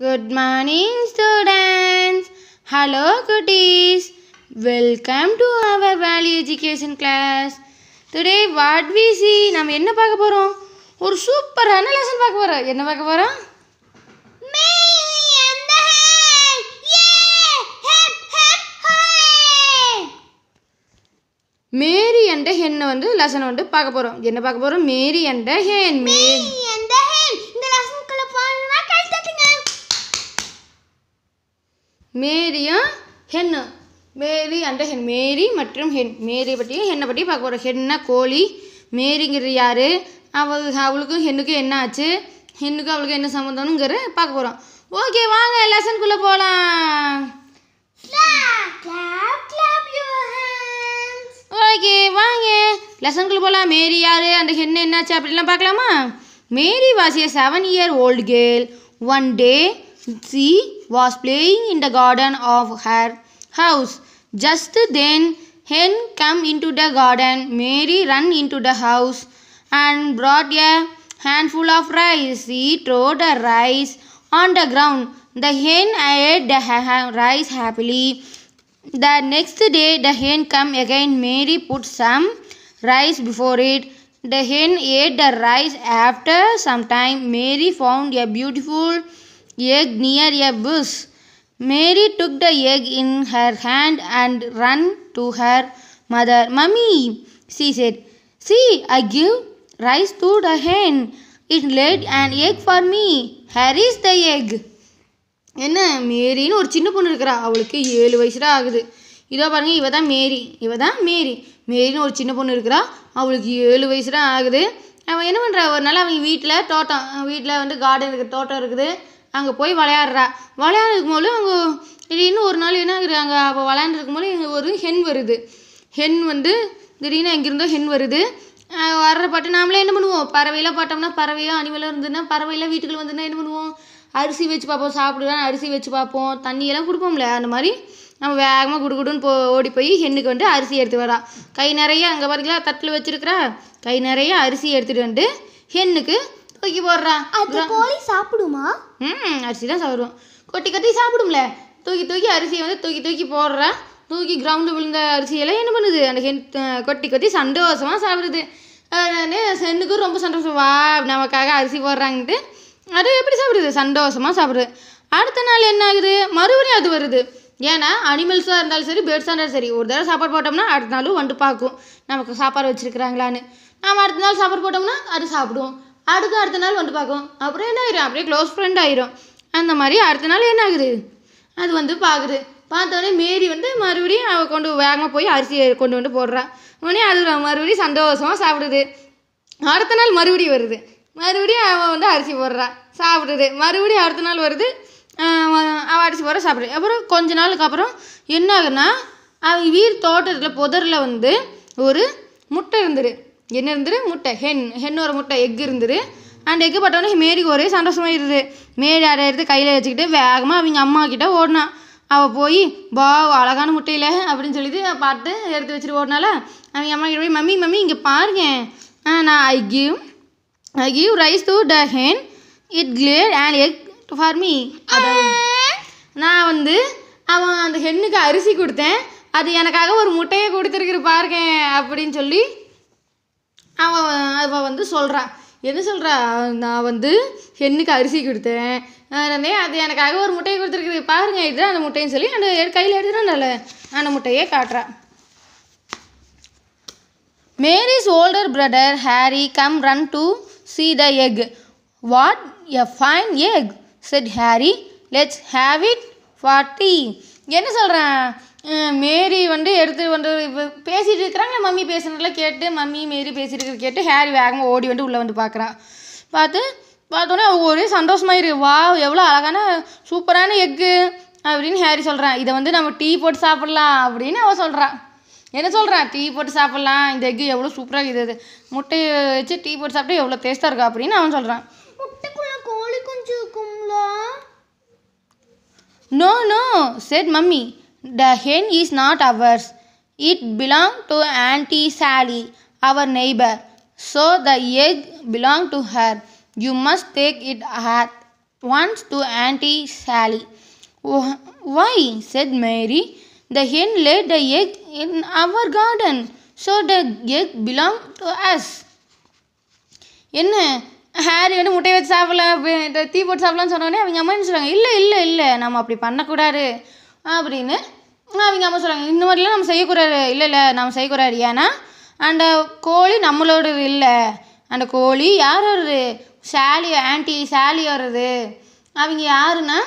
Good morning, students. Hello, cuties. Welcome to our Value Education class. Today, what we see, நம்ம என்ன பார்க்க போகிறோம் ஒரு சூப்பரான லெசன் பார்க்க போகிறோம் என்ன பார்க்க போகிறோம் மேரி என்ற ஹென்னை வந்து லெசன் வந்து பார்க்க போகிறோம் என்ன பார்க்க போகிறோம் மேரி என்ற hen Mary மேரியும் hen. Mary and hen. Mary மற்றும் ஹென். மேரி பற்றியும் ஹென்னை பற்றி பார்க்க போகிறோம் ஹென்னா கோழி. மேரிங்கிறது யார்? அவள் அவளுக்கும் ஹென்னுக்கும் என்ன ஆச்சு? ஹென்னுக்கும் அவளுக்கும் என்ன சம்மந்தம்ங்கிற பார்க்க போகிறோம் ஓகே வாங்க லெசனுக்குள்ளே போகலாம் ஓகே வாங்க. லெசனுக்குள்ளே போகலாம் மேரி யார்? அந்த ஹென் என்னாச்சு? அப்படிலாம் பார்க்கலாமா? Mary was a seven year old girl one day She was playing in the garden of her house. Just then, hen came into the garden. Mary ran into the house and brought a handful of rice. She threw the rice on the ground. The hen ate the ha rice happily. The next day, the hen came again. Mary put some rice before it. The hen ate the rice after some time. Mary found a beautiful egg near a bush. Mary took the egg in her hand and ran to her mother. Mummy, she said, See, I give rice to the hen. It laid an egg for me. Here is the egg. என்ன மேரின்னு ஒரு சின்ன பொண்ணு இருக்கிறா. அவளுக்கு ஏழு வயசுல ஆகுது. இதோ பாருங்க இவ தான் மேரி. இவ தான் மேரி. மேரின்னு ஒரு சின்ன பொண்ணு இருக்கிறா. அவளுக்கு ஏழு வயசு தான் ஆகுது. அவன் என்ன பண்ணுறா ஒரு நாள் அவங்க வீட்டில் தோட்டம் வீட்டில் வந்து கார்டன் இருக்குது தோட்டம் இருக்குது. அங்கே போய் விளையாடுறா. விளையாடுறதுக்கு போது அவங்க திடீர்னு ஒரு நாள் என்ன ஆகுது அங்கே விளையாண்டுருக்கும் போது இங்க ஒரு ஹென் வருது. ஹென் வந்து திடீர்னு எங்கேருந்தோ ஹென் வருது. வர்ற பாட்டு நாமளே என்ன பண்ணுவோம்? பறவையெல்லாம் பார்த்தோம்னா பறவையோ அனிமலாக இருந்ததுன்னா பறவையெல்லாம் வீட்டுக்குள்ள வந்துன்னா என்ன பண்ணுவோம்? அரிசி வச்சு பார்ப்போம் சாப்பிடுவேன் அரிசி வச்சு பார்ப்போம் தண்ணியெல்லாம் கொடுப்போம்ல அந்த மாதிரி. நம்ம வேகமாக குடுகுடுன்னு போ ஓடி போய் ஹென்னுக்கு வந்து அரிசி எடுத்து வரா. கை நிறைய அங்கே பாருங்களா தட்டில் வச்சுருக்கிறா. கை நிறைய அரிசி எடுத்துகிட்டு வந்து ஹென்னுக்கு தூக்கி போடுறா. அது கோழி சாப்பிடுமா? ம் அரிசி தான் சாப்பிடுவோம். கொட்டி கொட்டி சாப்பிடும்ல. தூக்கி தூக்கி அரிசியை வந்து தூக்கி தூக்கி போடுறா. தூக்கி கிரவுண்டு விழுந்த அரிசியெல்லாம் என்ன பண்ணுது? அந்த ஹென் கொட்டி கொட்டி சந்தோஷமாக சாப்பிடுது. சென்னுக்கும் ரொம்ப சந்தோஷம். வா நமக்காக அரிசி போடுறாங்கன்ட்டு அது எப்படி சாப்பிடுது? சந்தோஷமாக சாப்பிடுது. அடுத்த நாள் என்ன ஆகுது? மறுபடியும் அது வருது. ஏன்னா அனிமல்ஸாக இருந்தாலும் சரி பேர்ட்ஸாக இருந்தாலும் சரி ஒரு தடவை சாப்பாடு போட்டோம்னா அடுத்த நாளும் வந்து பார்க்கும். நமக்கு சாப்பாடு வச்சுருக்குறாங்களான்னு. நாம் அடுத்த நாள் சாப்பாடு போட்டோம்னா அது சாப்பிடுவோம். அடுத்து அடுத்த நாள் வந்து பார்க்கும். அப்புறம் என்ன ஆயிரும்? அப்படியே க்ளோஸ் ஃப்ரெண்ட் ஆயிரும். அந்த மாதிரி அடுத்த நாள் என்ன ஆகுது? அது வந்து பார்க்குது. பார்த்தோன்னே மேரி வந்து மறுபடியும் அவள் கொண்டு வேகமாக போய் அரிசியை கொண்டு வந்து போடுறா. உடனே அது மறுபடியும் சந்தோஷமாக சாப்பிடுது. அடுத்த நாள் மறுபடியும் வருது. மறுபடியும் அவள் வந்து அரிசி போடுறா. சாப்பிடுது. மறுபடியும் அடுத்த நாள் வருது. அவள் அரிசி போடுற சாப்பிடுது. அப்புறம் கொஞ்ச நாளுக்கு அப்புறம் என்ன ஆகுதுன்னா அவன் வீர் தோட்டத்தில் புதரில் வந்து ஒரு முட்டை இருந்துரு. என்ன இருந்துரு? முட்டை. ஹென் ஹென்னோட முட்டை. எக் இருந்துரு. அந்த எக்கு பட்டோன்னே மேரிக்கு ஒரே சந்தோஷமாயிருது மேரி அதை எடுத்து கையில் வச்சுக்கிட்டு வேகமாக அவங்க அம்மா கிட்டே ஓடினான் அவள் போய் பா அழகான முட்டையில் அப்படின்னு சொல்லிட்டு பார்த்து எடுத்து வச்சுட்டு ஓடினால அவங்க அம்மா கிட்ட போய் மம்மி மம்மி இங்கே பாருங்க. நான் I give I give rice to the hen it glad and egg for me நான் வந்து அவன் அந்த ஹென்னுக்கு அரிசி கொடுத்தேன். அது எனக்காக ஒரு முட்டையை கொடுத்துருக்குற பாருங்க அப்படின்னு சொல்லி அவன் அவள் வந்து சொல்கிறான் என்ன சொல்கிறா நான் வந்து ஹென்னுக்கு அரிசி கொடுத்தேன். அது எனக்காக ஒரு முட்டையை கொடுத்துருக்குது. பாருங்கள் இதுதான் அந்த முட்டைன்னு சொல்லி அந்த கையில் எடுத்துட்டான்ல அந்த முட்டையே காட்டுறா. Mary's older brother Harry come run to see the egg what a fine egg said Harry let's have it for tea என்ன சொல்கிறேன் மேரி வந்து எடுத்து வந்து இப்போ பேசிட்டு இருக்கிறாங்க மம்மி பேசுனதில் கேட்டு மம்மி மேரி பேசிட்டு இருக்கிறத கேட்டு ஹேரி வேகமாக ஓடி வந்து உள்ளே வந்து பார்க்குறான் பார்த்து பார்த்தோன்னே அவ ஒரே சந்தோஷமாயிரு வா எவ்வளோ அழகான சூப்பரான எக்கு அப்படின்னு ஹேரி சொல்கிறான் இதை வந்து நம்ம டீ போட்டு சாப்பிட்லாம் அப்படின்னு அவள் சொல்கிறான் என்ன சொல்கிறேன் டீ போட்டு சாப்பிட்லாம். இந்த எக்கு எவ்வளோ சூப்பராக இருக்குது. முட்டையை வச்சு டீ போட்டு சாப்பிட்டு எவ்வளோ டேஸ்ட்டாக இருக்கா? அப்படின்னு அவன் சொல்கிறான் முட்டைக்குள்ள கோழி குஞ்சு இருக்கும்ல? No no said mummy. The hen is not ours it belong to auntie Sally our neighbour so the egg belong to her you must take it had once to Auntie Sally. "Wh- Why? said the The hen laid the egg in our garden, so the egg belonged to என்ன? Harry வந்து முட்டையை வச்சு சாப்பிடல? இந்த தீ போட்டு சாப்பிடலாம்னு சொன்னோடனே அவங்க அம்மா என்ன சொல்கிறாங்க இல்லை இல்லை இல்லை நம்ம அப்படி பண்ணக்கூடாது. அப்படின்னு அவங்க அம்மா சொல்கிறாங்க இந்த மாதிரிலாம் நம்ம செய்யக்கூடாது. இல்லை இல்லை நம்ம செய்யக்கூடாது ஏன்னா அந்த கோழி நம்மளோடது இல்லை. அந்த கோழி யாரோடது சாலி ஆன்ட்டி சாலியோடது அவங்க யாருன்னா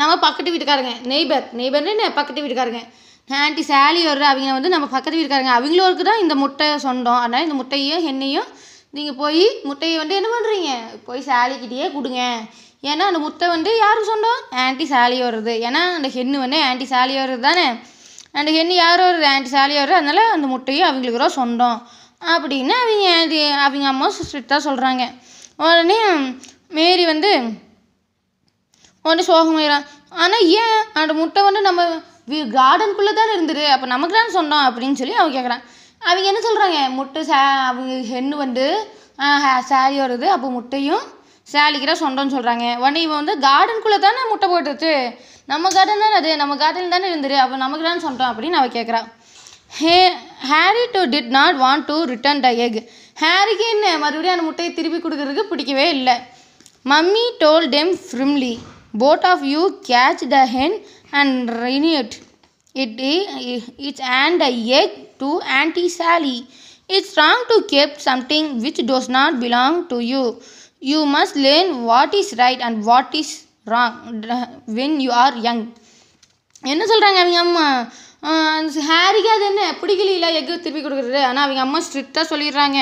நம்ம பக்கத்து வீட்டுக்காரங்க நெய்பர் நெய்பர்னு பக்கத்து வீட்டுக்காரங்க. ஆன்ட்டி சாலி வர்ற அவங்க வந்து நம்ம பக்கத்து வீட்டுக்காரங்க. அவங்களோருக்கு தான் இந்த முட்டை சொந்தம். அதனால் இந்த முட்டையும் எண்ணெயும் நீங்கள் போய் முட்டையை வந்து என்ன பண்ணுறீங்க போய் சாலிக்கிட்டேயே கொடுங்க. ஏன்னா அந்த முட்டை வந்து யார் சொந்தம் ஆன்ட்டி சாலி வருது ஏன்னா அந்த ஹென்னு வந்து ஆன்ட்டி சாலி வருது தானே? அந்த ஹென்னு யார் வருது ஆன்ட்டி சாலி வருது அதனால் அந்த முட்டையும் அவங்களுக்கு தான் சொந்தம். அப்படின்னு அவங்க ஆன்ட்டி அவங்க அம்மா ஸ்ட்ரிக்டாக சொல்கிறாங்க உடனே மேரி வந்து உடனே சோகமாயிடும் ஆனால் ஏன்? அந்த முட்டை வந்து நம்ம கார்டனுக்குள்ளே தானே இருந்தது. அப்போ நமக்கு தான் சொன்னோம் அப்படின்னு சொல்லி அவங்க கேட்குறான் அவங்க என்ன சொல்கிறாங்க முட்டை சா அவங்க ஹென்னு வந்து சாலி வருது அப்போ முட்டையும் சாலிக்கு சொண்டோன்னு சொல்கிறாங்க உடனே இவன் வந்து கார்டனுக்குள்ளே தானே முட்டை போட்டுருச்சு நம்ம கார்டன் தானே அது? நம்ம கார்டன் தானே இருந்துரு? அப்போ நமக்கு தானே சொல்கிறோம் அப்படின்னு அவள் கேட்குறான் hey Harry do did not want to return the egg ஹாரிக்கு என்ன? மறுபடியும் அந்த முட்டையை திருப்பி கொடுக்கறதுக்கு பிடிக்கவே இல்லை. Mummy told them firmly bought of you catch the hen and reunite it its and a egg to auntie Sally it's wrong to keep something which does not belong to you you must learn what is right and what is wrong when you are young என்ன சொல்கிறாங்க அவங்க அம்மா? ஹேரிக்கு அது என்ன? பிடிக்கலையில egg திருப்பி கொடுக்குறது. ஆனால் அவங்க அம்மா ஸ்ட்ரிக்டாக சொல்லிடுறாங்க.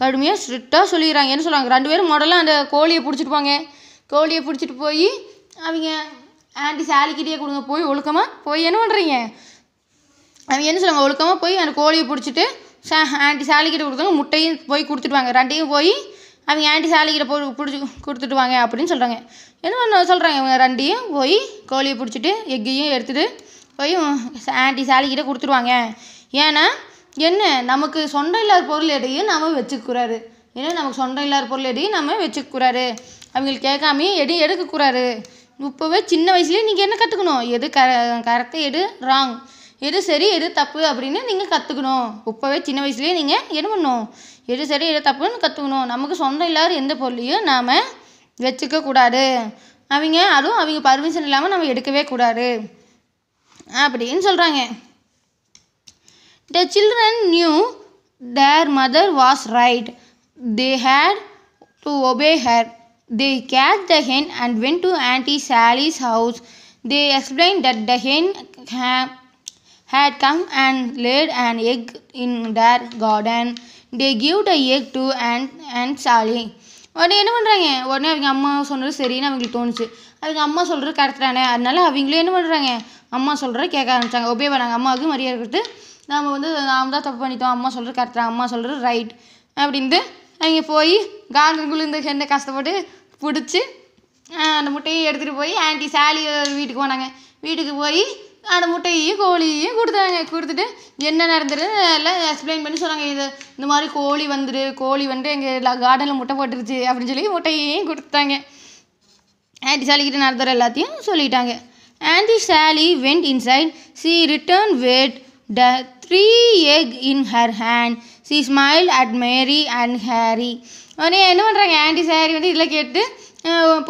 கடுமையாக ஸ்ட்ரிக்டாக சொல்லிடுறாங்க. என்ன சொல்கிறாங்க ரெண்டு பேரும் முதல்ல அந்த கோழியை பிடிச்சிட்டு போங்க. கோழியை பிடிச்சிட்டு போய் அவங்க ஆண்டி சாலிக்கிட்டே கொடுங்க. போய் ஒழுக்கமாக போய் என்ன பண்ணுறீங்க அவங்க என்ன சொல்லுவாங்க? ஒழுக்கமாக போய் அந்த கோழியை பிடிச்சிட்டு சா ஆண்டி சாலிக்கிட்ட கொடுத்தாங்க முட்டையும் போய் கொடுத்துட்டு வாங்க. ரெண்டையும் போய் அவங்க ஆண்டி சாலிக்கிட்ட போ பிடிச்சி கொடுத்துட்டு வாங்க அப்படின்னு சொல்கிறாங்க என்ன ஒன்று சொல்கிறாங்க இவங்க ரெண்டையும் போய் கோழியை பிடிச்சிட்டு எக்கையும் எடுத்துகிட்டு போய் ஆண்டி சாலிக்கிட்ட கொடுத்துருவாங்க ஏன்னா என்ன? நமக்கு சொந்தம் இல்லாத பொருள் எடையும் நம்ம வச்சுக்கூடாது ஏன்னா நமக்கு சொந்தம் இல்லாத பொருள் எடையும் நம்ம வச்சுக்கூடாது அவங்களுக்கு கேட்காமையும் எதையும் எடுக்கக்கூடாது இப்போவே சின்ன வயசுலேயே நீங்கள் என்ன கற்றுக்கணும் எது க கரெக்டாக எடு? ராங் எது சரி எது தப்பு அப்படின்னு நீங்கள் கற்றுக்கணும் இப்போவே சின்ன வயசுலேயே நீங்கள் என்ன பண்ணணும் எது சரி எது தப்புன்னு கற்றுக்கணும் நமக்கு சொந்தம் இல்லாத எந்த பொருளையும் நாம் வச்சுக்கக்கூடாது அவங்க அதுவும் அவங்க பர்மிஷன் இல்லாமல் நம்ம எடுக்கவே கூடாது. அப்படின்னு சொல்கிறாங்க the children knew their mother was right they had to obey her they caught the hen and went to auntie Sally's house they explain that the hen he had come and laid an egg in their garden. They gave the egg to Aunt, Aunt Sally. உடனே என்ன பண்ணுறாங்க உடனே அவங்க அம்மா சொன்னது சரின்னு அவங்களுக்கு தோணுச்சு. அவங்க அம்மா சொல்கிறது கரெக்ட் அதனால அவங்களே என்ன பண்ணுறாங்க அம்மா சொல்கிற கேட்க ஆரம்பிச்சாங்க. ஒபே பண்ணாங்க அம்மாவுக்கு மரியாதை கொடுத்து நாம் வந்து நாம் தான் தப்பு பண்ணிட்டோம். அம்மா சொல்கிறது கரெக்டாக அம்மா சொல்கிறது ரைட் அப்படின்ட்டு அவங்க போய் கார்டனுக்குள்ளே இந்த ஹெண்டை கஷ்டப்பட்டு பிடிச்சி அந்த முட்டையை எடுத்துகிட்டு போய் ஆன்ட்டி சாலி வீட்டுக்கு போனாங்க. வீட்டுக்கு போய் அந்த முட்டையையும் கோழியையும் கொடுத்தாங்க. கொடுத்துட்டு என்ன நடந்தது? எல்லாம் எக்ஸ்பிளைன் பண்ணி சொன்னாங்க. இது இந்த மாதிரி கோழி வந்துரு கோழி வந்து எங்கள் கார்டனில் முட்டை போட்டுருச்சு அப்படின்னு சொல்லி முட்டையையும் கொடுத்தாங்க. ஆன்டி சாலிக்கிட்ட நடத்துகிற எல்லாத்தையும் சொல்லிட்டாங்க. Auntie Sally went inside she return with the three egg in her hand she smile at Mary and Harry உடனே என்ன பண்ணுறாங்க ஆன்டி சாரி வந்து இதில் கேட்டு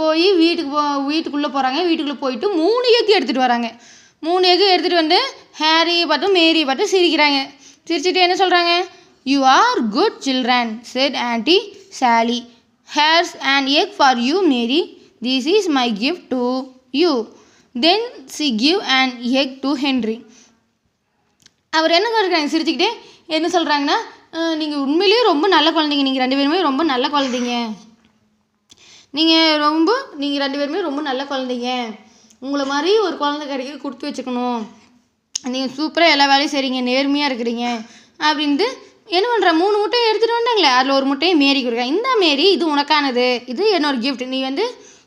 போய் வீட்டுக்கு போ வீட்டுக்குள்ளே போகிறாங்க வீட்டுக்குள்ளே போயிட்டு மூணு எக் எடுத்துகிட்டு வராங்க. மூணு எக்கு எடுத்துகிட்டு வந்து ஹேரியை பார்த்து மேரியை பார்த்து சிரிக்கிறாங்க. சிரிச்சுட்டு என்ன சொல்கிறாங்க you are good children said auntie Sally here's and egg for you Mary this is my gift to you then she give and egg to Henry அவர் என்ன சொல்கிறாங்க சிரிச்சுக்கிட்டே என்ன சொல்கிறாங்கன்னா நீங்கள் உண்மையிலேயே ரொம்ப நல்ல குழந்தைங்க. நீங்கள் ரெண்டு பேருமே ரொம்ப நல்ல குழந்தைங்க. நீங்கள் ரொம்ப நீங்கள் ரெண்டு பேருமே ரொம்ப நல்ல குழந்தைங்க. உங்களை மாதிரி ஒரு குழந்தை கிடைக்க கொடுத்து வச்சுக்கணும். நீங்கள் சூப்பராக எல்லா வேலையும் செய்கிறீங்க நேர்மையாக இருக்கிறீங்க அப்படின்ட்டு என்ன பண்ணுற மூணு முட்டையை எடுத்துகிட்டு வந்தாங்களே அதில் ஒரு முட்டையை மேரி கொடுக்குறேன். இந்த மாரி இது உனக்கானது. இது என்னோட கிஃப்ட் நீ வந்து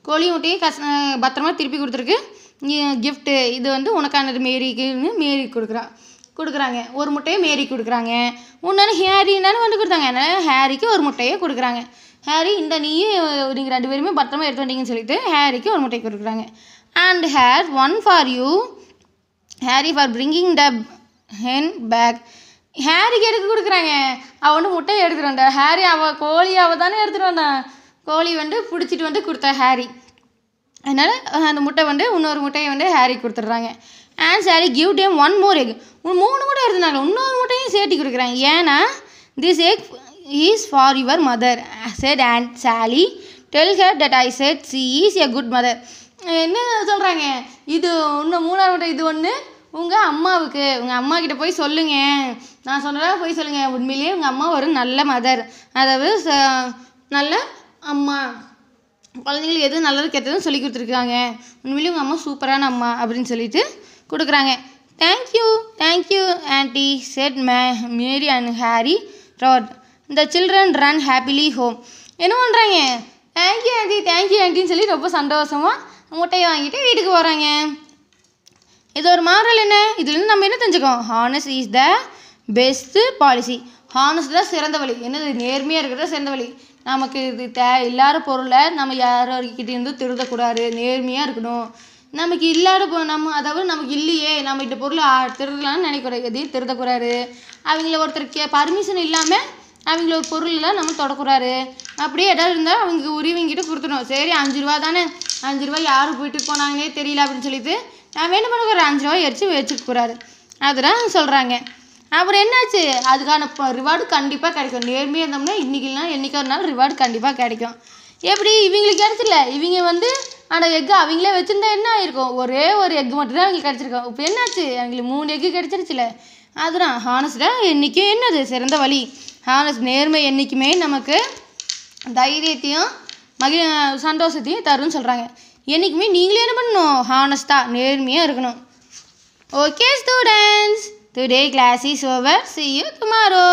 கோழி முட்டையும் கச பத்திரமா திருப்பி கொடுத்துருக்கு. கிஃப்ட்டு இது வந்து உனக்கானது மேரிக்குன்னு மேரி கொடுக்குறா கொடுக்குறாங்க. ஒரு முட்டையை மேரி கொடுக்குறாங்க. இன்னொன்று ஹேரினாலும் வந்து கொடுத்தாங்க. அதனால் ஹேரிக்கு ஒரு முட்டையை கொடுக்குறாங்க. ஹேரி இந்த நீயும் நீங்கள் ரெண்டு பேருமே பத்திரமா எடுத்து வந்தீங்கன்னு சொல்லிட்டு ஹேரிக்கு ஒரு முட்டையை கொடுக்குறாங்க. And here one for you Harry for bringing the hen back ஹேரிக்கு எடுக்க கொடுக்குறாங்க? அவள் வந்து முட்டையை எடுத்துகிட்டு வந்தா ஹாரி அவள் கோழி அவள் தானே எடுத்துகிட்டு வந்தான். கோழி வந்து பிடிச்சிட்டு வந்து கொடுத்தா ஹேரி அதனால் அந்த முட்டை வந்து இன்னொரு முட்டையை வந்து ஹேரி கொடுத்துட்றாங்க. And sorry give them one more egg மூணு முட்டை எடுத்துனாங்க. இன்னொரு முட்டையும் சேர்த்து கொடுக்குறாங்க. ஏன்னா this egg is for your mother said and Sally tell her that I said she is a good mother என்ன சொல்கிறாங்க இது இன்னும் மூணாவது இது ஒன்று உங்கள் அம்மாவுக்கு. உங்கள் அம்மா கிட்ட போய் சொல்லுங்க. நான் சொன்னதாக போய் சொல்லுங்கள் உண்மையிலேயே உங்கள் அம்மா ஒரு நல்ல மதர் அதாவது ச- நல்ல அம்மா. குழந்தைங்களுக்கு எது நல்லது கெட்டதும் சொல்லி கொடுத்துருக்காங்க. உண்மையிலேயே உங்கள் அம்மா சூப்பரான அம்மா அப்படின்னு சொல்லிட்டு கொடுக்குறாங்க. Thank you thank you auntie said may Mary and Harry rod இந்த சில்ட்ரன் ரன் ஹாப்பிலி ஹோம் என்ன பண்ணுறாங்க தேங்க்யூ ஆன்ட்டி தேங்க்யூ ஆண்டின்னு சொல்லி ரொம்ப சந்தோஷமாக முட்டையை வாங்கிட்டு வீட்டுக்கு போகிறாங்க இது ஒரு மாறல் என்ன? இதுலேருந்து நம்ம என்ன தெரிஞ்சுக்கோம் honest is the best policy honest தான் சிறந்த வழி. என்னது? நேர்மையாக இருக்கிறது சிறந்த வழி. நமக்கு இது தே இல்லாத பொருளை நம்ம யாரோக்கிட்டேருந்து திருடக்கூடாது. நேர்மையாக இருக்கணும். நமக்கு இல்லாத பொ நம்ம அதாவது நமக்கு இல்லையே. நம்ம இந்த பொருளை திருடலாம்னு நினைக்கூடாது எதையும் திருடக்கூடாது. அவங்கள ஒருத்தர் கே பர்மிஷன் இல்லாமல் அவங்கள ஒரு பொருளெலாம் நம்ம தொடக்கூடாது. அப்படியே இடம் இருந்தால் அவங்க உரிமைங்கிட்ட கொடுத்துடும் சரி அஞ்சு ரூபா தானே. அஞ்சு ரூபா யார் போயிட்டு போனாங்கன்னே தெரியல அப்படின்னு சொல்லிட்டு நான் என்ன ஒரு அஞ்சு ரூபா எரிச்சு வச்சுக்க கூடாது அதெல்லாம் சொல்கிறாங்க அப்புறம் என்னாச்சு? அதுக்கான ரிவார்டு கண்டிப்பாக கிடைக்கும். நேர்மையாக இருந்தோம்னா இன்றைக்கிலாம் என்றைக்கு என்றைக்கா ஒரு நாள் ரிவார்டு கண்டிப்பாக கிடைக்கும். எப்படி? இவங்களுக்கு கிடைச்சிடல இவங்க வந்து ஆனால் எக்கு அவங்களே வச்சுருந்தா என்ன ஆயிருக்கும்? ஒரே ஒரு எக்கு மட்டும்தான் அவங்களுக்கு கிடச்சிருக்கும். இப்போ என்னாச்சு? அவங்களுக்கு மூணு எக்கு கிடச்சிருச்சுல. அதுதான் ஹானஸ்டாக என்றைக்கும் என்னது? சிறந்த வழி. ஹானஸ் நேர்மை என்றைக்குமே நமக்கு தைரியத்தையும் மகிழ சந்தோஷத்தையும் தரும்னு சொல்கிறாங்க என்றைக்குமே நீங்களே என்ன பண்ணணும்? ஹானஸ்டாக நேர்மையாக இருக்கணும். Okay students today class is over see you tomorrow